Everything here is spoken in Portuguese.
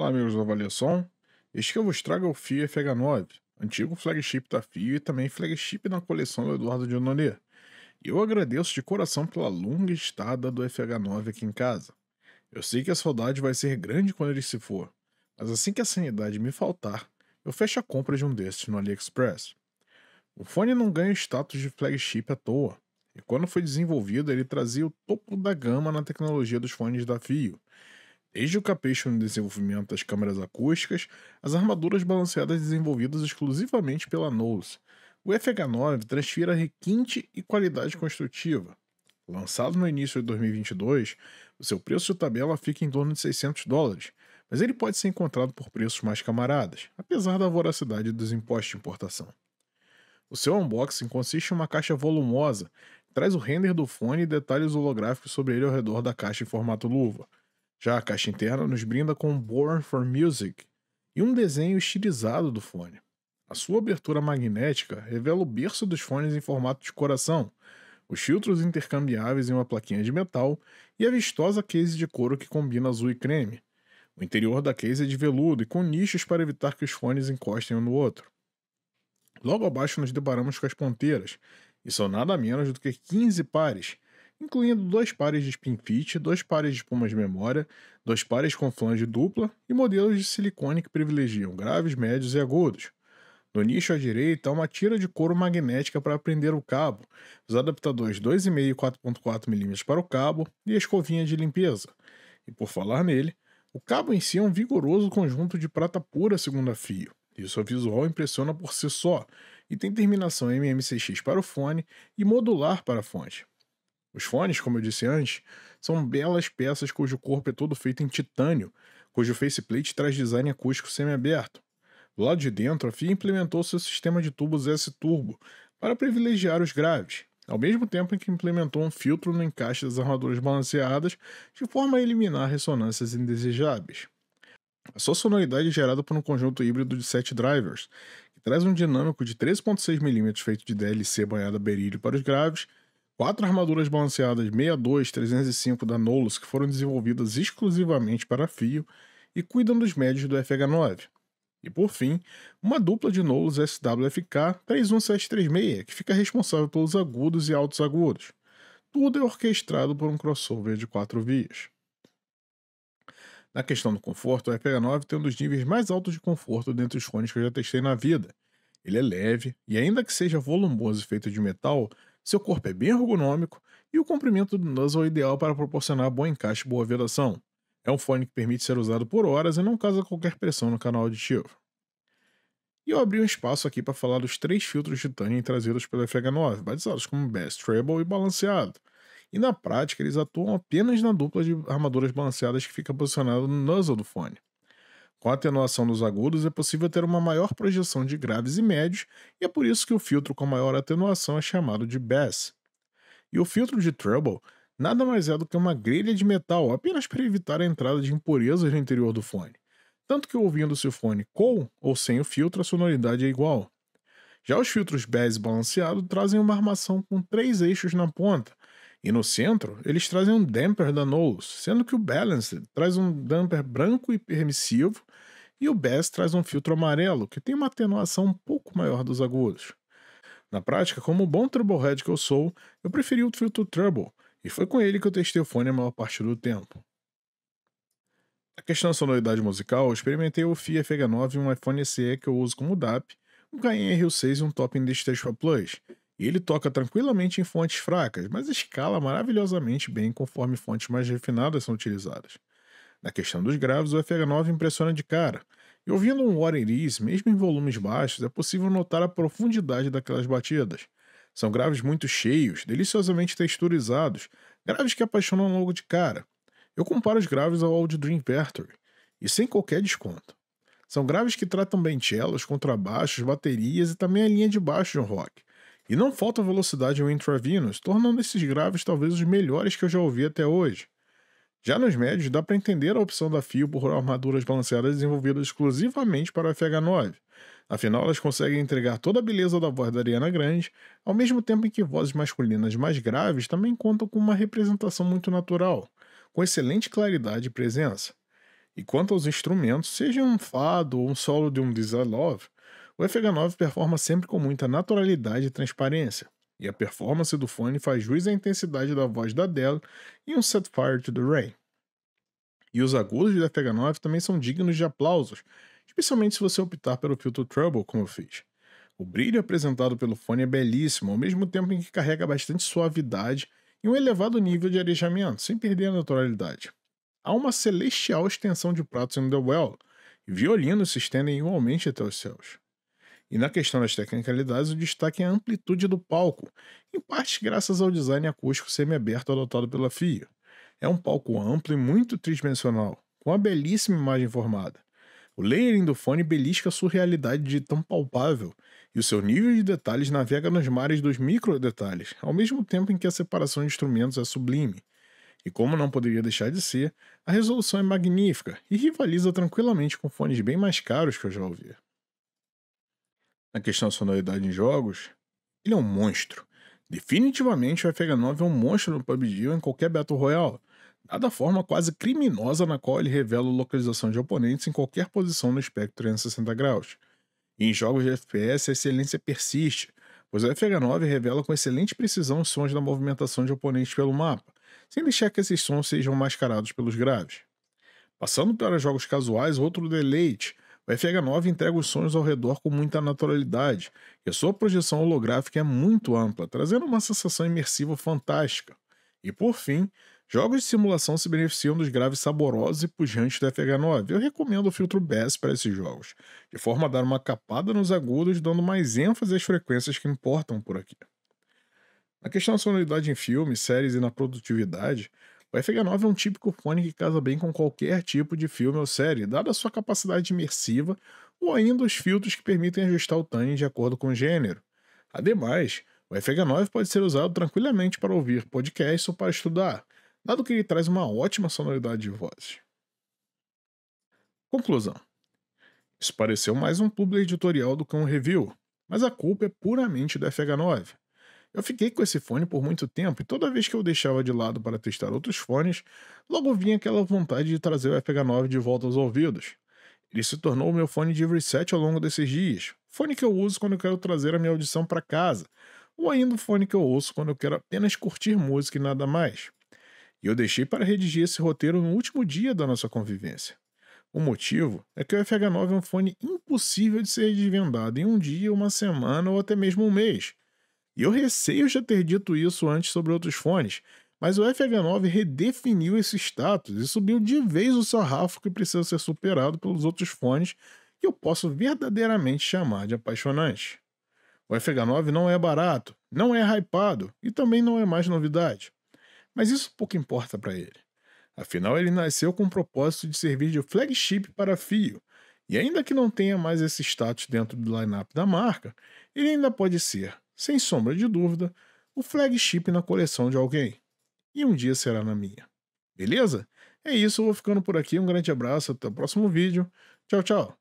Olá, amigos do Avaliação. Este que eu vos trago é o FIA FH9, antigo flagship da FIA e também flagship na coleção do Eduardo Dionolê. E eu agradeço de coração pela longa estada do FH9 aqui em casa. Eu sei que a saudade vai ser grande quando ele se for, mas assim que a sanidade me faltar, eu fecho a compra de um destes no AliExpress. O fone não ganha o status de flagship à toa, e quando foi desenvolvido ele trazia o topo da gama na tecnologia dos fones da Fio, Desde o capricho no desenvolvimento das câmeras acústicas, as armaduras balanceadas desenvolvidas exclusivamente pela Knowles, o FH9 transfira requinte e qualidade construtiva. Lançado no início de 2022, o seu preço de tabela fica em torno de 600 dólares, mas ele pode ser encontrado por preços mais camaradas, apesar da voracidade dos impostos de importação. O seu unboxing consiste em uma caixa volumosa, traz o render do fone e detalhes holográficos sobre ele ao redor da caixa em formato luva, já a caixa interna nos brinda com Born for Music e um desenho estilizado do fone. A sua abertura magnética revela o berço dos fones em formato de coração, os filtros intercambiáveis em uma plaquinha de metal e a vistosa case de couro que combina azul e creme. O interior da case é de veludo e com nichos para evitar que os fones encostem um no outro. Logo abaixo nos deparamos com as ponteiras, e são nada menos do que 15 pares, incluindo dois pares de spin fit, dois pares de espumas de memória, dois pares com flange dupla e modelos de silicone que privilegiam graves, médios e agudos. No nicho à direita há uma tira de couro magnética para prender o cabo, os adaptadores 2,5 e 4.4 mm para o cabo e a escovinha de limpeza. E por falar nele, o cabo em si é um vigoroso conjunto de prata pura segundo a fio, e o seu visual impressiona por si só, e tem terminação MMCX para o fone e modular para a fonte. Os fones, como eu disse antes, são belas peças cujo corpo é todo feito em titânio, cujo faceplate traz design acústico semi-aberto. Do lado de dentro, a FIA implementou seu sistema de tubos S-Turbo para privilegiar os graves, ao mesmo tempo em que implementou um filtro no encaixe das armaduras balanceadas de forma a eliminar ressonâncias indesejáveis. A sua sonoridade é gerada por um conjunto híbrido de 7 drivers, que traz um dinâmico de 13.6 mm feito de DLC banhada berílio para os graves Quatro armaduras balanceadas 62 305 da Nolus que foram desenvolvidas exclusivamente para fio e cuidam dos médios do FH9. E por fim, uma dupla de Nolus SWFK 31736 que fica responsável pelos agudos e altos agudos. Tudo é orquestrado por um crossover de quatro vias. Na questão do conforto, o FH9 tem um dos níveis mais altos de conforto dentre os fones que eu já testei na vida. Ele é leve e, ainda que seja volumoso e feito de metal, seu corpo é bem ergonômico e o comprimento do nozzle é ideal para proporcionar bom encaixe e boa vedação. É um fone que permite ser usado por horas e não causa qualquer pressão no canal auditivo. E eu abri um espaço aqui para falar dos três filtros de titânio trazidos pela FH9, batizados como Best Treble e Balanceado. E na prática, eles atuam apenas na dupla de armaduras balanceadas que fica posicionada no nozzle do fone. Com a atenuação dos agudos, é possível ter uma maior projeção de graves e médios, e é por isso que o filtro com maior atenuação é chamado de bass. E o filtro de treble nada mais é do que uma grelha de metal, apenas para evitar a entrada de impurezas no interior do fone. Tanto que ouvindo-se o fone com ou sem o filtro, a sonoridade é igual. Já os filtros bass balanceado trazem uma armação com três eixos na ponta, e no centro, eles trazem um damper da Knowles, sendo que o Balanced traz um damper branco e permissivo, e o Bass traz um filtro amarelo, que tem uma atenuação um pouco maior dos agudos. Na prática, como bom Treble que eu sou, eu preferi o filtro Treble, e foi com ele que eu testei o fone a maior parte do tempo. A questão da sonoridade musical, eu experimentei o FIA FH9 e um iPhone SE que eu uso como DAP, um KN RU6 e um Top Stage Plus, e ele toca tranquilamente em fontes fracas, mas escala maravilhosamente bem conforme fontes mais refinadas são utilizadas. Na questão dos graves, o FH9 impressiona de cara, e ouvindo um War It mesmo em volumes baixos, é possível notar a profundidade daquelas batidas. São graves muito cheios, deliciosamente texturizados, graves que apaixonam logo de cara. Eu comparo os graves ao Old Dream Factory, e sem qualquer desconto. São graves que tratam bem cellos, contrabaixos, baterias e também a linha de baixo de um rock. E não falta velocidade ao intravenous, tornando esses graves talvez os melhores que eu já ouvi até hoje. Já nos médios, dá para entender a opção da Fio por armaduras balanceadas desenvolvidas exclusivamente para o FH9. Afinal, elas conseguem entregar toda a beleza da voz da Ariana Grande, ao mesmo tempo em que vozes masculinas mais graves também contam com uma representação muito natural, com excelente claridade e presença. E quanto aos instrumentos, seja um fado ou um solo de um Desire Love, o FH9 performa sempre com muita naturalidade e transparência, e a performance do fone faz jus à intensidade da voz da Adele em um Set Fire to the Rain. E os agudos do FH9 também são dignos de aplausos, especialmente se você optar pelo filtro Trouble, como eu fiz. O brilho apresentado pelo fone é belíssimo, ao mesmo tempo em que carrega bastante suavidade e um elevado nível de arejamento, sem perder a naturalidade. Há uma celestial extensão de pratos em The Well, e violinos se estendem igualmente até os céus. E na questão das tecnicalidades, o destaque é a amplitude do palco, em parte graças ao design acústico semi-aberto adotado pela FIA. É um palco amplo e muito tridimensional, com uma belíssima imagem formada. O layering do fone belisca a surrealidade de tão palpável, e o seu nível de detalhes navega nos mares dos micro detalhes, ao mesmo tempo em que a separação de instrumentos é sublime. E como não poderia deixar de ser, a resolução é magnífica e rivaliza tranquilamente com fones bem mais caros que eu já ouvi. Na questão da sonoridade em jogos, ele é um monstro. Definitivamente o FH9 é um monstro no PUBG ou em qualquer Battle Royale, dada a forma quase criminosa na qual ele revela localização de oponentes em qualquer posição no espectro 360 graus. E em jogos de FPS a excelência persiste, pois o FH9 revela com excelente precisão os sons da movimentação de oponentes pelo mapa, sem deixar que esses sons sejam mascarados pelos graves. Passando para jogos casuais, outro deleite, o FH9 entrega os sons ao redor com muita naturalidade, e a sua projeção holográfica é muito ampla, trazendo uma sensação imersiva fantástica. E por fim, jogos de simulação se beneficiam dos graves saborosos e pujantes do FH9. Eu recomendo o filtro Bass para esses jogos, de forma a dar uma capada nos agudos, dando mais ênfase às frequências que importam por aqui. Na questão da sonoridade em filmes, séries e na produtividade, o FH9 é um típico fone que casa bem com qualquer tipo de filme ou série, dada a sua capacidade imersiva ou ainda os filtros que permitem ajustar o timing de acordo com o gênero. Ademais, o FH9 pode ser usado tranquilamente para ouvir podcasts ou para estudar, dado que ele traz uma ótima sonoridade de voz. Conclusão. Isso pareceu mais um publi editorial do que um review, mas a culpa é puramente do FH9. Eu fiquei com esse fone por muito tempo e toda vez que eu deixava de lado para testar outros fones, logo vinha aquela vontade de trazer o FH9 de volta aos ouvidos. Ele se tornou o meu fone de reset ao longo desses dias, fone que eu uso quando eu quero trazer a minha audição para casa, ou ainda o fone que eu ouço quando eu quero apenas curtir música e nada mais. E eu deixei para redigir esse roteiro no último dia da nossa convivência. O motivo é que o FH9 é um fone impossível de ser desvendado em um dia, uma semana ou até mesmo um mês. E eu receio já ter dito isso antes sobre outros fones, mas o FH9 redefiniu esse status e subiu de vez o sarrafo que precisa ser superado pelos outros fones que eu posso verdadeiramente chamar de apaixonante. O FH9 não é barato, não é hypado e também não é mais novidade. Mas isso pouco importa para ele. Afinal, ele nasceu com o propósito de servir de flagship para fio, e ainda que não tenha mais esse status dentro do lineup da marca, ele ainda pode ser, sem sombra de dúvida, o flagship na coleção de alguém. E um dia será na minha. Beleza? É isso, vou ficando por aqui. Um grande abraço, até o próximo vídeo. Tchau, tchau.